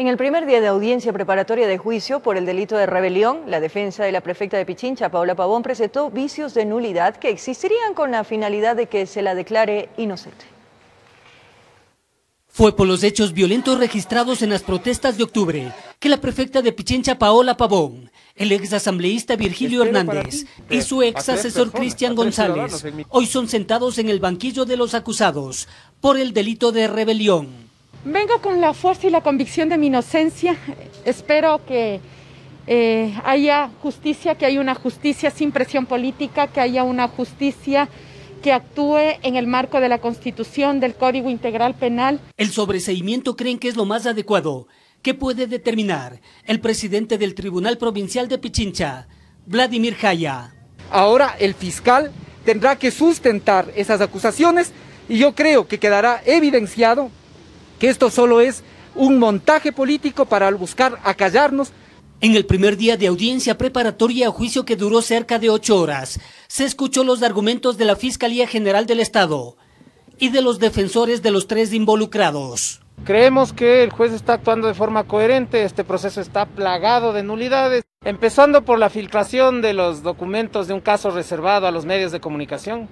En el primer día de audiencia preparatoria de juicio por el delito de rebelión, la defensa de la prefecta de Pichincha, Paola Pavón, presentó vicios de nulidad que existirían con la finalidad de que se la declare inocente. Fue por los hechos violentos registrados en las protestas de octubre que la prefecta de Pichincha, Paola Pavón, el ex asambleísta Virgilio Hernández y su ex asesor Cristian González hoy son sentados en el banquillo de los acusados por el delito de rebelión. Vengo con la fuerza y la convicción de mi inocencia. Espero que eh, haya justicia, que haya una justicia sin presión política, que haya una justicia que actúe en el marco de la Constitución, del Código Integral Penal. El sobreseimiento creen que es lo más adecuado. ¿Qué puede determinar el presidente del Tribunal Provincial de Pichincha, Vladimir Jaya? Ahora el fiscal tendrá que sustentar esas acusaciones y yo creo que quedará evidenciado que esto solo es un montaje político para buscar acallarnos. En el primer día de audiencia preparatoria a juicio que duró cerca de ocho horas, se escuchó los argumentos de la Fiscalía General del Estado y de los defensores de los tres involucrados. Creemos que el juez está actuando de forma coherente, este proceso está plagado de nulidades, empezando por la filtración de los documentos de un caso reservado a los medios de comunicación,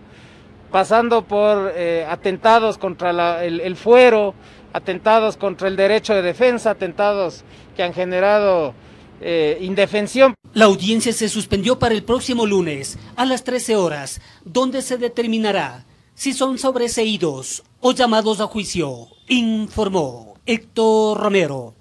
pasando por eh, atentados contra el fuero, atentados contra el derecho de defensa, atentados que han generado eh, indefensión. La audiencia se suspendió para el próximo lunes a las 13 horas, donde se determinará si son sobreseídos o llamados a juicio, informó Héctor Romero.